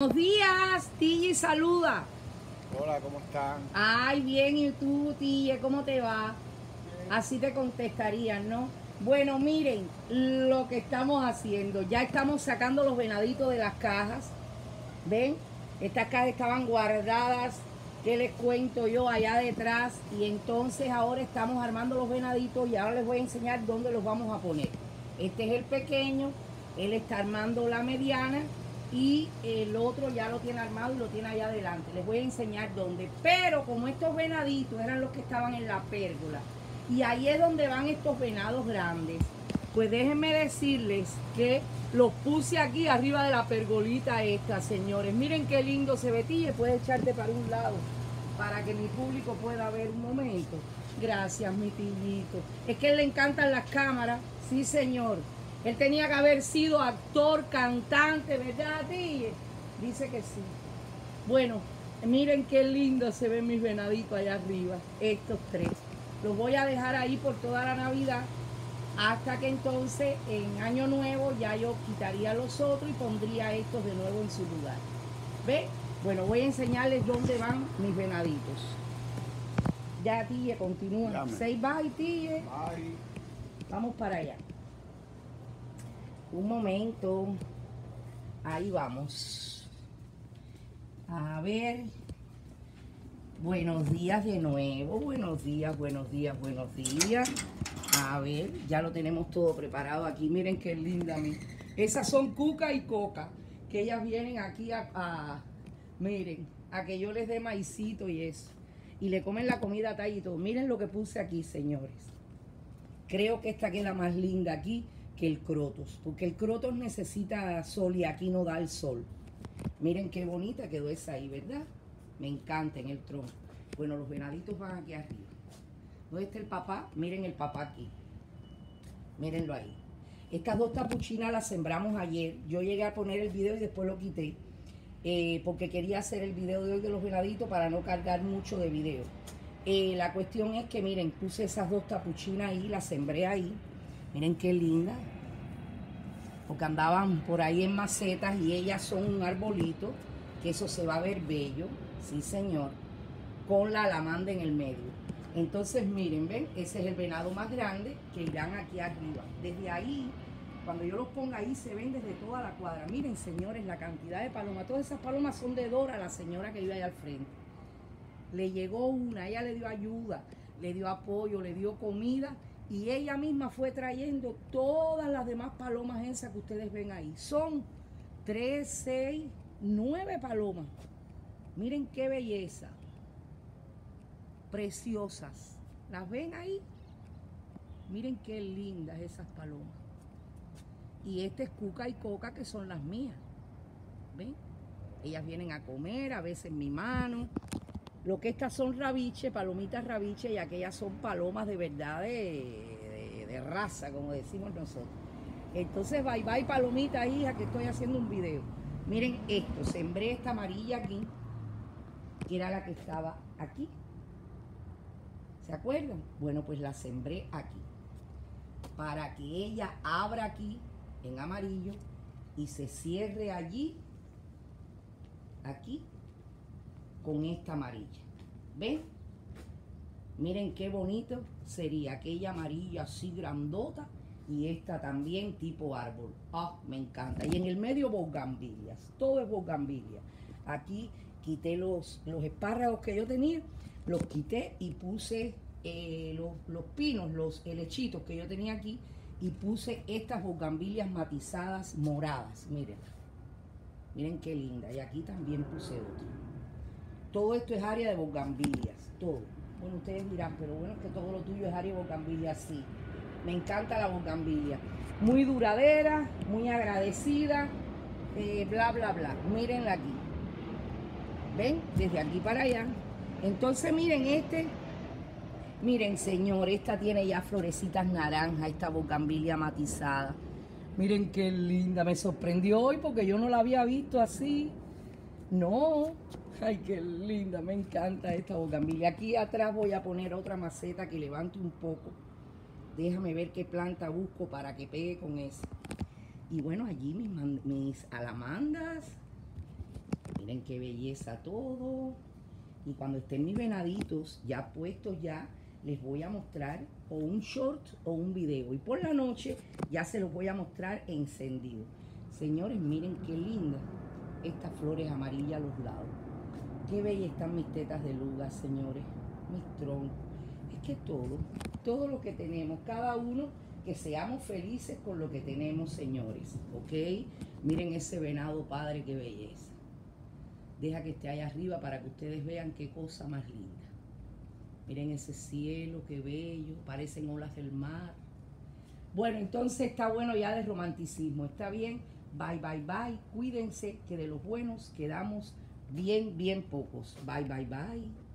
Buenos días, Tille, saluda. Hola, ¿cómo están? Ay, bien, ¿y tú, Tille, cómo te va? Así te contestarían, ¿no? Bueno, miren lo que estamos haciendo. Ya estamos sacando los venaditos de las cajas. ¿Ven? Estas cajas estaban guardadas, ¿qué les cuento yo allá detrás? Y entonces ahora estamos armando los venaditos y ahora les voy a enseñar dónde los vamos a poner. Este es el pequeño, él está armando la mediana y el otro ya lo tiene armado y lo tiene allá adelante. Les voy a enseñar dónde. Pero como estos venaditos eran los que estaban en la pérgola y ahí es donde van estos venados grandes, pues déjenme decirles que los puse aquí arriba de la pergolita esta, señores. Miren qué lindo se ve. Tille, puedes echarte para un lado para que mi público pueda ver un momento. Gracias, mi tillito. Es que le encantan las cámaras. Sí, señor. Él tenía que haber sido actor, cantante, ¿verdad, Tille? Dice que sí. Bueno, miren qué lindo se ven mis venaditos allá arriba. Estos tres. Los voy a dejar ahí por toda la Navidad hasta que entonces en año nuevo ya yo quitaría los otros y pondría estos de nuevo en su lugar. ¿Ve? Bueno, voy a enseñarles dónde van mis venaditos. Ya, Tille, continúa. Say bye, Tille. Ay, Vamos para allá. Un momento. Ahí vamos. A ver. Buenos días de nuevo. Buenos días, buenos días, buenos días. A ver, ya lo tenemos todo preparado aquí. Miren qué linda. Esas son Cuca y Coca. Que ellas vienen aquí a, a- miren, a que yo les dé maicito y eso. Y le comen la comida tal y todo. Miren lo que puse aquí, señores. Creo que esta queda más linda aquí que el crotos, porque el crotos necesita sol y aquí no da el sol. Miren qué bonita quedó esa ahí, ¿verdad? Me encanta en el tronco. Bueno, los venaditos van aquí arriba. ¿Dónde está el papá? Miren el papá aquí. Mírenlo ahí. Estas dos tapuchinas las sembramos ayer. Yo llegué a poner el video y después lo quité. eh, porque quería hacer el video de hoy de los venaditos para no cargar mucho de video. Eh, la cuestión es que, miren, puse esas dos tapuchinas ahí, las sembré ahí. Miren qué linda. Porque andaban por ahí en macetas y ellas son un arbolito, que eso se va a ver bello, sí señor, con la alamanda en el medio. Entonces, miren, ven, ese es el venado más grande que irán aquí arriba. Desde ahí, cuando yo los ponga ahí, se ven desde toda la cuadra. Miren, señores, la cantidad de palomas. Todas esas palomas son de Dora, la señora que vive allá al frente le llegó una, ella le dio ayuda, le dio apoyo, le dio comida y ella misma fue trayendo todas las demás palomas esas que ustedes ven ahí. Son tres, seis, nueve palomas. Miren qué belleza. Preciosas. ¿Las ven ahí? Miren qué lindas esas palomas. Y este es Cuca y Coca que son las mías. ¿Ven? Ellas vienen a comer, a veces mi mano. Lo que estas son rabiche, palomitas rabiche, y aquellas son palomas de verdad de, de- raza, como decimos nosotros. Entonces, bye bye palomita, hija, que estoy haciendo un video. Miren esto, sembré esta amarilla aquí, que era la que estaba aquí. ¿Se acuerdan? Bueno, pues la sembré aquí. Para que ella abra aquí, en amarillo, y se cierre allí, aquí, con esta amarilla. ¿Ven? Miren qué bonito sería aquella amarilla así grandota y esta también tipo árbol. Ah, me encanta. Y en el medio bogambilias. Todo es bogambilia. Aquí quité los, los espárragos que yo tenía, los quité y puse eh, los, los pinos, los helechitos que yo tenía aquí y puse estas bogambilias matizadas moradas. Miren. Miren qué linda. Y aquí también puse otra. Todo esto es área de bogambilias, todo. Bueno, ustedes dirán, pero bueno, es que todo lo tuyo es área de bogambilias, sí. Me encanta la bogambilia. Muy duradera, muy agradecida, eh, bla, bla, bla. Mírenla aquí. ¿Ven? Desde aquí para allá. Entonces, miren este. Miren, señor, esta tiene ya florecitas naranjas, esta bogambilia matizada. Miren qué linda, me sorprendió hoy porque yo no la había visto así. No, ay, qué linda, me encanta esta bogambilia. Aquí atrás voy a poner otra maceta que levante un poco. Déjame ver qué planta busco para que pegue con esa. Y bueno, allí mis, mis alamandas Miren qué belleza todo. Y cuando estén mis venaditos ya puestos ya, les voy a mostrar o un short o un video. Y por la noche ya se los voy a mostrar encendido. Señores, miren qué linda estas flores amarillas a los lados. Qué bellas están mis tetas de luga, señores. Mis troncos. Es que todo, todo lo que tenemos, cada uno, que seamos felices con lo que tenemos, señores. ¿Ok? Miren ese venado, padre, qué belleza. Deja que esté allá arriba para que ustedes vean qué cosa más linda. Miren ese cielo, qué bello, parecen olas del mar. Bueno, entonces está bueno ya de romanticismo, está bien. Bye, bye, bye. Cuídense que de los buenos quedamos bien, bien pocos. Bye, bye, bye.